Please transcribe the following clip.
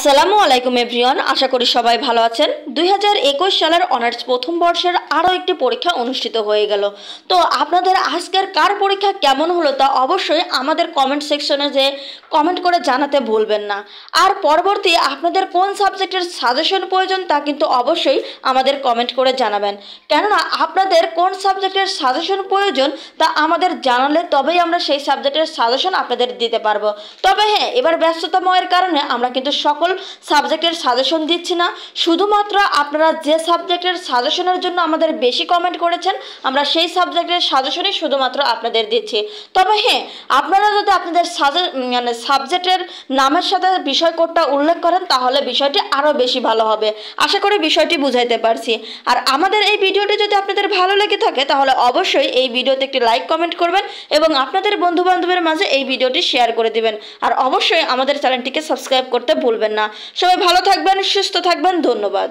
আসসালামু আলাইকুম এভরিওয়ান। আশা করি সবাই ভালো আছেন। দুই হাজার একুশ সালের অনার্স প্রথম বর্ষের আরও একটি পরীক্ষা অনুষ্ঠিত হয়ে গেল। তো আপনাদের আজকের কার পরীক্ষা কেমন হলো তা অবশ্যই আমাদের কমেন্ট সেকশনে যে কমেন্ট করে জানাতে ভুলবেন না। আর পরবর্তী আপনাদের কোন সাবজেক্টের সাজেশন প্রয়োজন তা কিন্তু অবশ্যই আমাদের কমেন্ট করে জানাবেন। কেননা আপনাদের কোন সাবজেক্টের সাজেশন প্রয়োজন তা আমাদের জানালে তবেই আমরা সেই সাবজেক্টের সাজেশন আপনাদের দিতে পারব। তবে হ্যাঁ এবার ব্যস্ততাময়ের কারণে আমরা কিন্তু সকল সাবজেক্টের সাজেশন দিচ্ছি না। শুধুমাত্র আপনারা যে সাবজেক্টের সাজেশনের জন্য আমাদের বেশি কমেন্ট করেছেন, আমরা সেই সাবজেক্টের সাজেশনই শুধুমাত্র আপনাদের দিচ্ছি। তবে হ্যাঁ আপনারা যদি আপনাদের সাজে মানে সাবজেক্টের নামের সাথে বিষয় কোডটা উল্লেখ করেন, তাহলে বিষয়টি আরও বেশি ভালো হবে। আশা করি বিষয়টি বুঝাইতে পারছি। আর আমাদের এই ভিডিওটি যদি আপনাদের ভালো লেগে থাকে, তাহলে অবশ্যই এই ভিডিওতে একটি লাইক কমেন্ট করবেন এবং আপনাদের বন্ধু বান্ধবের মাঝে এই ভিডিওটি শেয়ার করে দিবেন। আর অবশ্যই আমাদের চ্যানেলটিকে সাবস্ক্রাইব করতে ভুলবেন না। সবাই ভালো থাকবেন, সুস্থ থাকবেন, ধন্যবাদ।